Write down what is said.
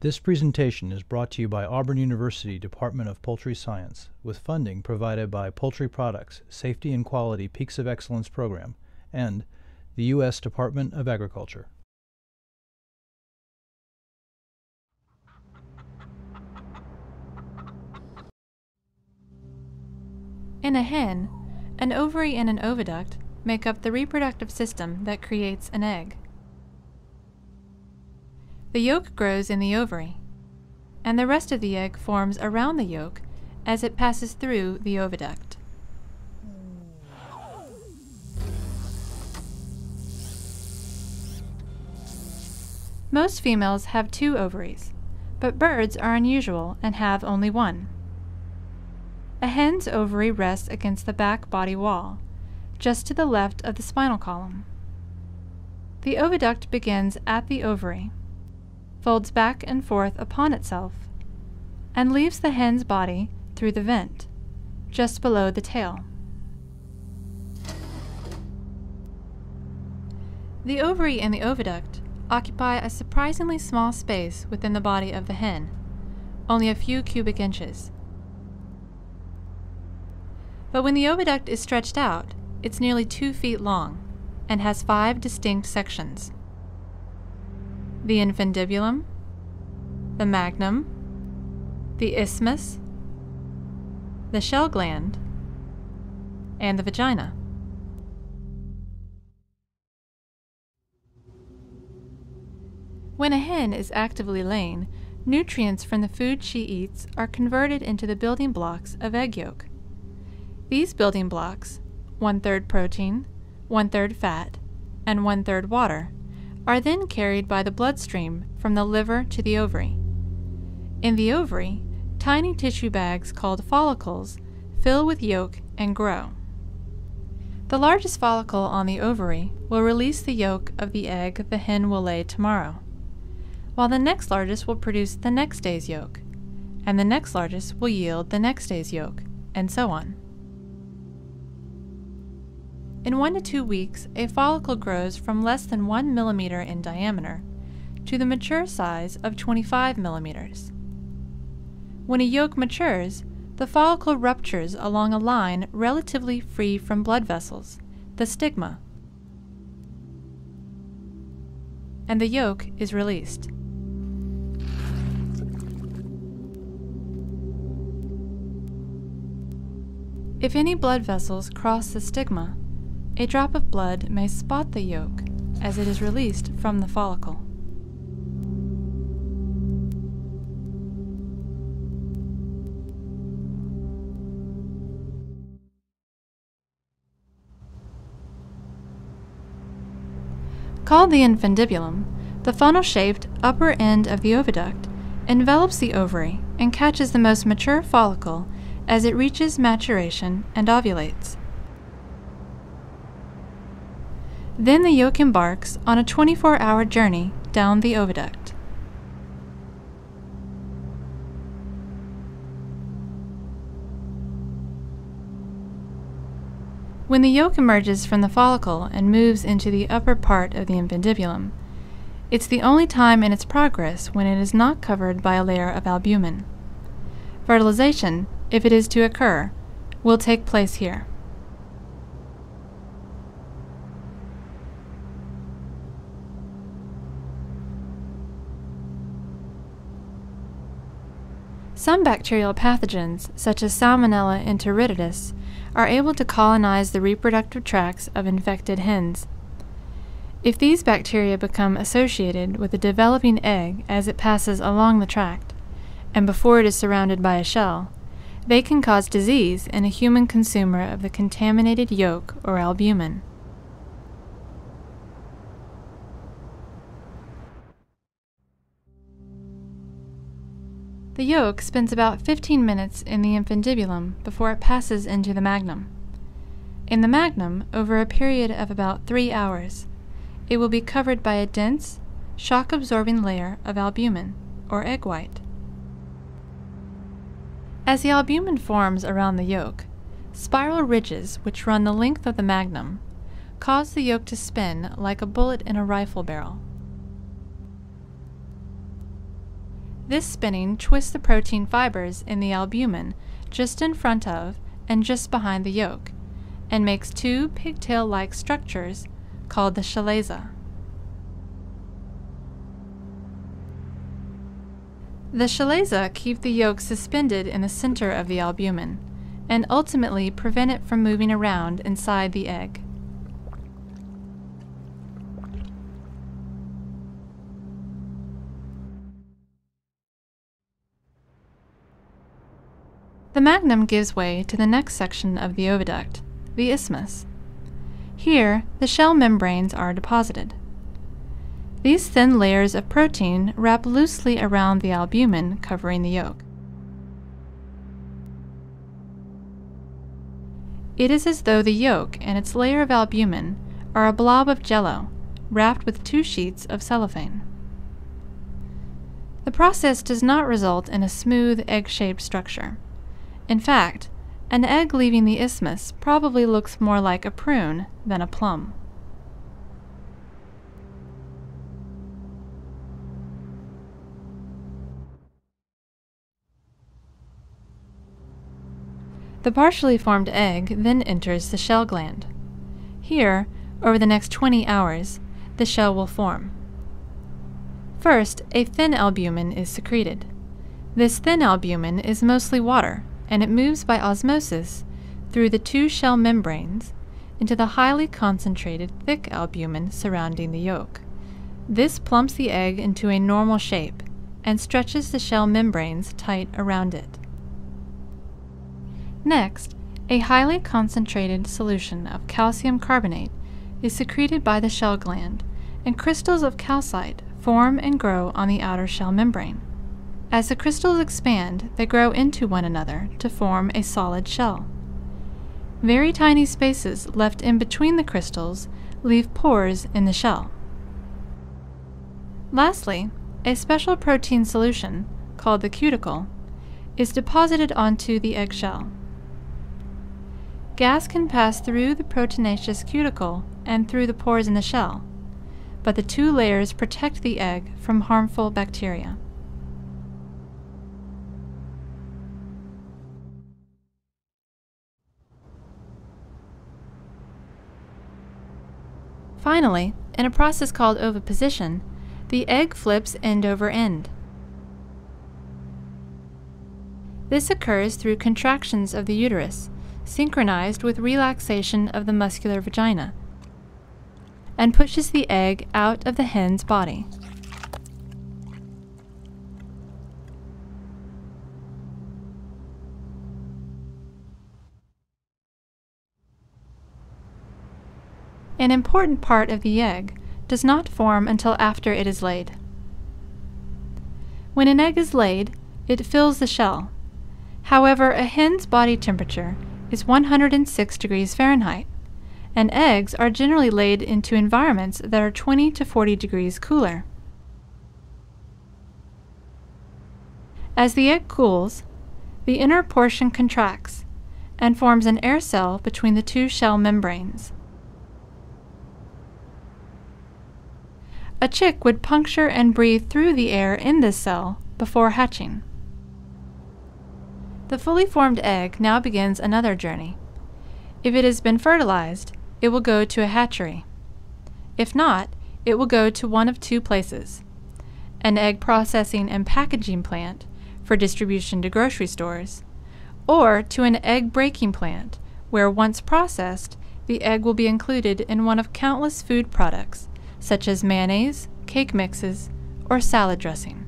This presentation is brought to you by Auburn University Department of Poultry Science with funding provided by Poultry Products Safety and Quality Peaks of Excellence Program and the U.S. Department of Agriculture. In a hen, an ovary and an oviduct make up the reproductive system that creates an egg. The yolk grows in the ovary, and the rest of the egg forms around the yolk as it passes through the oviduct. Most females have two ovaries, but birds are unusual and have only one. A hen's ovary rests against the back body wall, just to the left of the spinal column. The oviduct begins at the ovary, folds back and forth upon itself, and leaves the hen's body through the vent, just below the tail. The ovary and the oviduct occupy a surprisingly small space within the body of the hen, only a few cubic inches. But when the oviduct is stretched out, it's nearly two feet long and has five distinct sections. The infundibulum, the magnum, the isthmus, the shell gland, and the vagina. When a hen is actively laying, nutrients from the food she eats are converted into the building blocks of egg yolk. These building blocks, one third protein, one third fat, and one third water, are then carried by the bloodstream from the liver to the ovary. In the ovary, tiny tissue bags called follicles fill with yolk and grow. The largest follicle on the ovary will release the yolk of the egg the hen will lay tomorrow while the next largest will produce the next day's yolk, and the next largest will yield the next day's yolk, and so on. In one to two weeks, a follicle grows from less than 1 millimeter in diameter to the mature size of 25 millimeters. When a yolk matures, the follicle ruptures along a line relatively free from blood vessels, the stigma, and the yolk is released. If any blood vessels cross the stigma, a drop of blood may spot the yolk as it is released from the follicle. Called the infundibulum, the funnel-shaped upper end of the oviduct envelops the ovary and catches the most mature follicle as it reaches maturation and ovulates. Then the yolk embarks on a 24 hour journey down the oviduct. When the yolk emerges from the follicle and moves into the upper part of the infundibulum, it's the only time in its progress when it is not covered by a layer of albumin. Fertilization if it is to occur, will take place here. Some bacterial pathogens, such as Salmonella enteritidis, are able to colonize the reproductive tracts of infected hens. If these bacteria become associated with the developing egg as it passes along the tract, and before it is surrounded by a shell, they can cause disease in a human consumer of the contaminated yolk or albumin. The yolk spends about 15 minutes in the infundibulum before it passes into the magnum. In the magnum, over a period of about three hours, it will be covered by a dense, shock-absorbing layer of albumin, or egg white. As the albumin forms around the yolk, spiral ridges which run the length of the magnum cause the yolk to spin like a bullet in a rifle barrel. This spinning twists the protein fibers in the albumin just in front of and just behind the yolk, and makes two pigtail-like structures called the chalaza. The chalaza keep the yolk suspended in the center of the albumin and ultimately prevent it from moving around inside the egg. The magnum gives way to the next section of the oviduct, the isthmus. Here, the shell membranes are deposited. These thin layers of protein wrap loosely around the albumin covering the yolk. It is as though the yolk and its layer of albumin are a blob of jello wrapped with two sheets of cellophane. The process does not result in a smooth egg-shaped structure. In fact, an egg leaving the isthmus probably looks more like a prune than a plum. The partially formed egg then enters the shell gland. Here, over the next 20 hours, the shell will form. First, a thin albumin is secreted. This thin albumin is mostly water, and it moves by osmosis through the two shell membranes into the highly concentrated thick albumin surrounding the yolk. This plumps the egg into a normal shape and stretches the shell membranes tight around it. Next, a highly concentrated solution of calcium carbonate is secreted by the shell gland, and crystals of calcite form and grow on the outer shell membrane. As the crystals expand, they grow into one another to form a solid shell. Very tiny spaces left in between the crystals leave pores in the shell. Lastly, a special protein solution, called the cuticle, is deposited onto the eggshell. Gas can pass through the proteinaceous cuticle and through the pores in the shell, but the two layers protect the egg from harmful bacteria. Finally, in a process called oviposition, the egg flips end over end. This occurs through contractions of the uterus, synchronized with relaxation of the muscular vagina, and pushes the egg out of the hen's body. An important part of the egg does not form until after it is laid. When an egg is laid, it fills the shell. However, a hen's body temperature is 106 degrees Fahrenheit, and eggs are generally laid into environments that are 20 to 40 degrees cooler. As the egg cools, the inner portion contracts and forms an air cell between the two shell membranes. A chick would puncture and breathe through the air in this cell before hatching. The fully formed egg now begins another journey. If it has been fertilized, it will go to a hatchery. If not, it will go to one of two places an egg processing and packaging plant for distribution to grocery stores, or to an egg breaking plant where, once processed, the egg will be included in one of countless food products such as mayonnaise, cake mixes, or salad dressing.